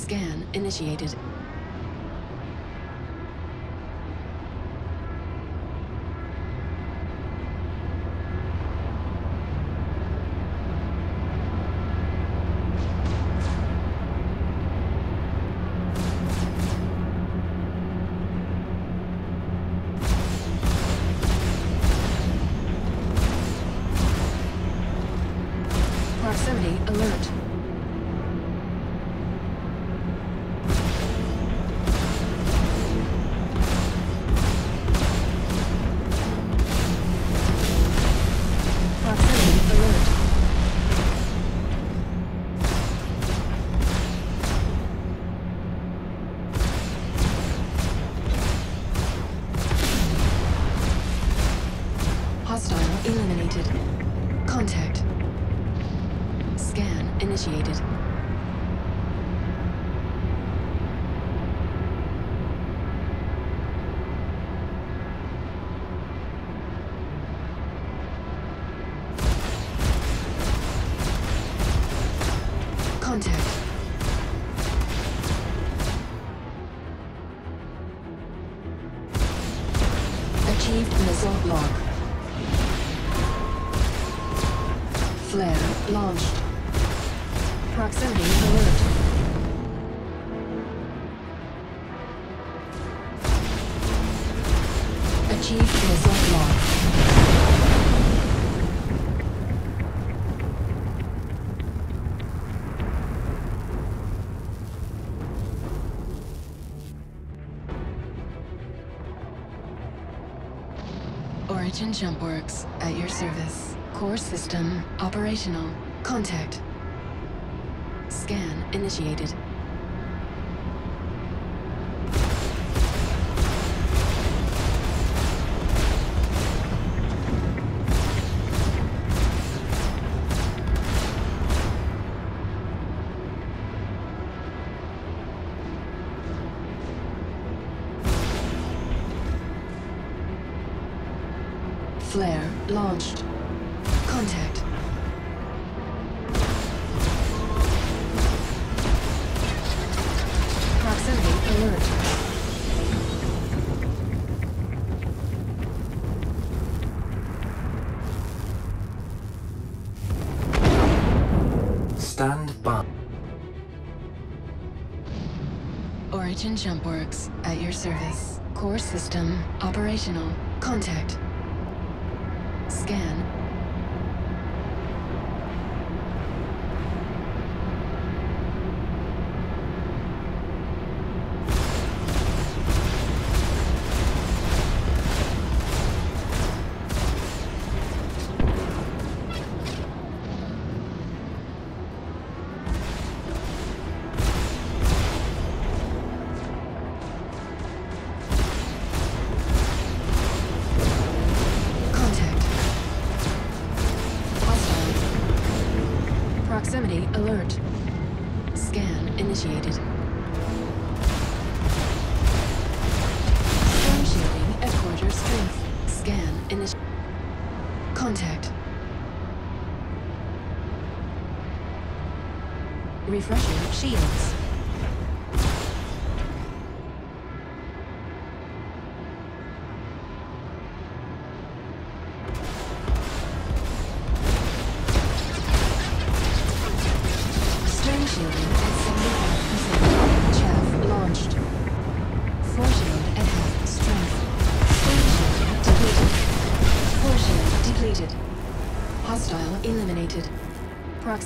Scan initiated. Contact. Achieved missile lock. Flare launched. Proximity alert. Achieved missile lock. Origin Jumpworks at your service. Core system operational. Contact. Scan initiated. Flare launched. Contact. Stand by. Origin Jumpworks, at your service. Core system operational. Contact. Contact. Refreshing shields.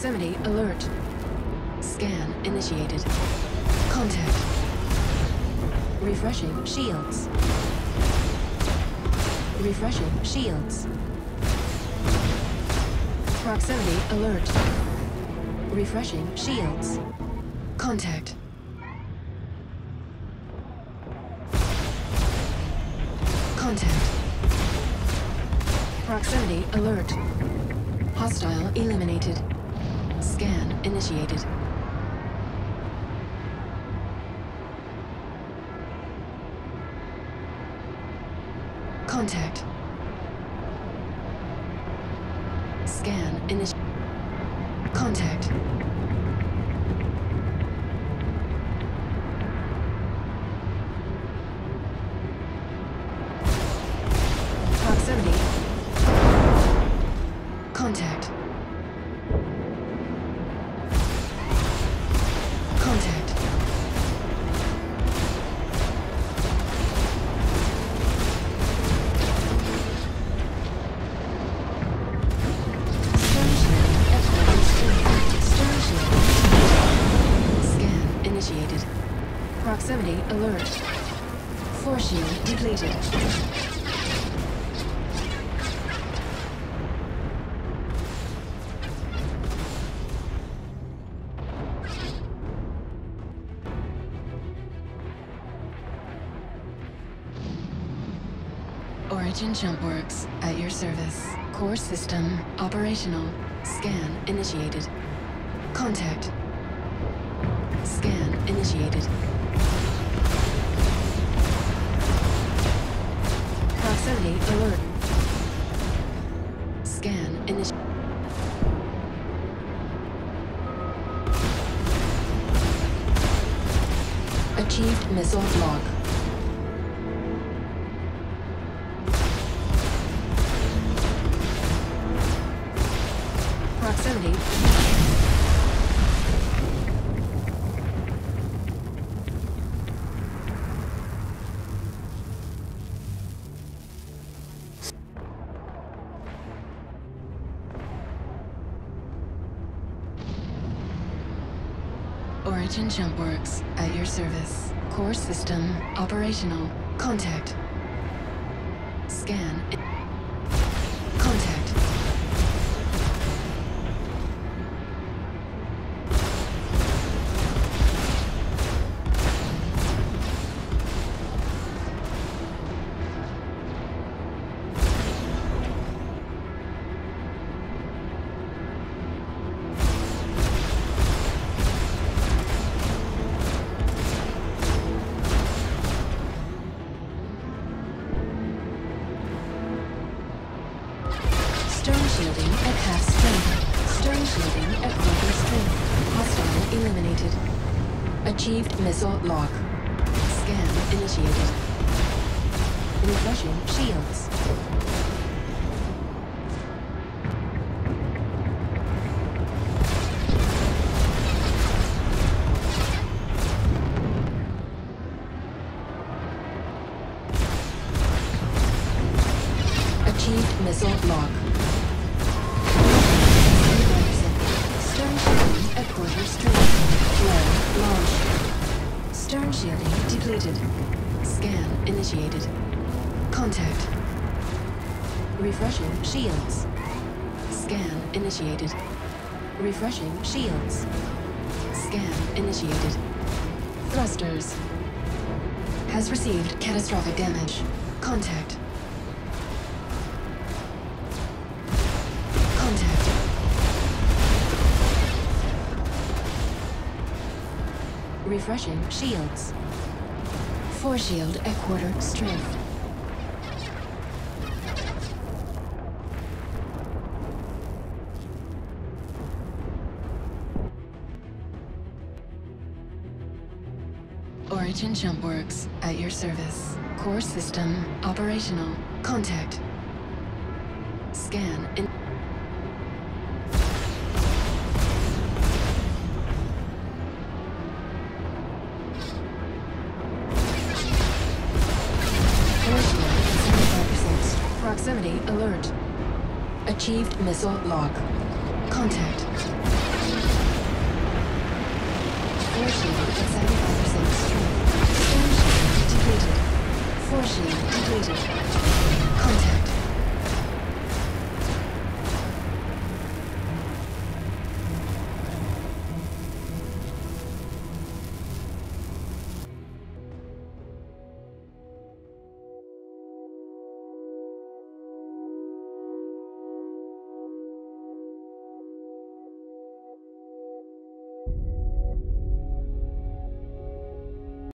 Proximity alert. Scan initiated. Contact. Refreshing shields. Refreshing shields. Proximity alert. Refreshing shields. Contact. Contact. Proximity alert. Hostile eliminated. Scan initiated. Contact. Scan initiated. Contact. Proximity. Contact. Proximity alert. Force shield depleted. Origin Jumpworks at your service. Core system operational. Scan initiated. Contact. Scan initiated. Alert. Scan initiated. Achieved missile lock. Origin Jumpworks at your service. Core system operational. Contact. Scan. Contact. Shielding at quarter strength. Hostile eliminated. Achieved missile lock. Scan initiated. Refreshing shields. Initiated. Contact. Refreshing shields. Scan initiated. Refreshing shields. Scan initiated. Thrusters. Has received catastrophic damage. Contact. Contact. Refreshing shields. Force shield at quarter strength. Origin Jumpworks at your service. Core system operational. Contact. Scan in. Achieved missile lock. Contact. Force shield at 75% strength. Stern shield depleted. Force shield depleted. Contact.